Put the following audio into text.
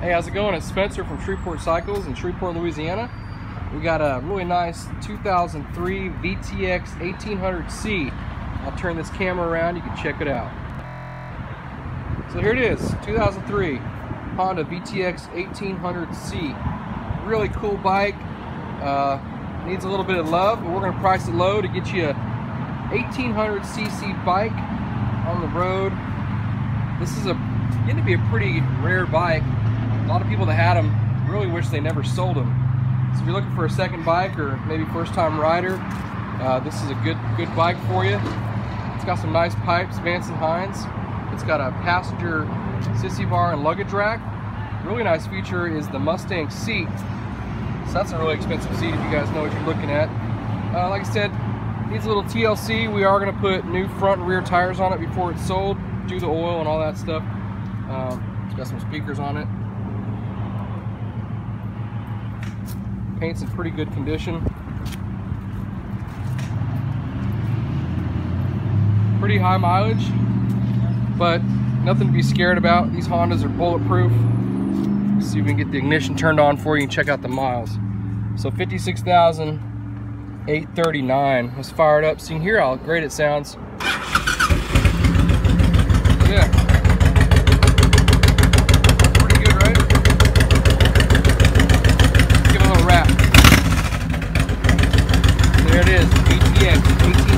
Hey, how's it going? It's Spencer from Shreveport Cycles in Shreveport, Louisiana. We got a really nice 2003 VTX 1800C. I'll turn this camera around, you can check it out. So here it is, 2003 Honda VTX 1800C. Really cool bike. Uh, needs a little bit of love, but we're going to price it low to get you a 1800cc bike on the road. This is a getting to be a pretty rare bike. A lot of people that had them really wish they never sold them. So if you're looking for a second bike or maybe first time rider, uh, this is a good good bike for you. It's got some nice pipes, Vance and Hines. It's got a passenger sissy bar and luggage rack. Really nice feature is the Mustang seat. So that's a really expensive seat if you guys know what you're looking at. Uh, like I said, needs a little TLC. We are going to put new front and rear tires on it before it's sold, do the oil and all that stuff. Um, it's got some speakers on it. Paint's in pretty good condition. Pretty high mileage, but nothing to be scared about. These Hondas are bulletproof. Let's see if we can get the ignition turned on for you and check out the miles. So 56,839. Let's fire it up. See here how great it sounds. There it is, VTX, ATX.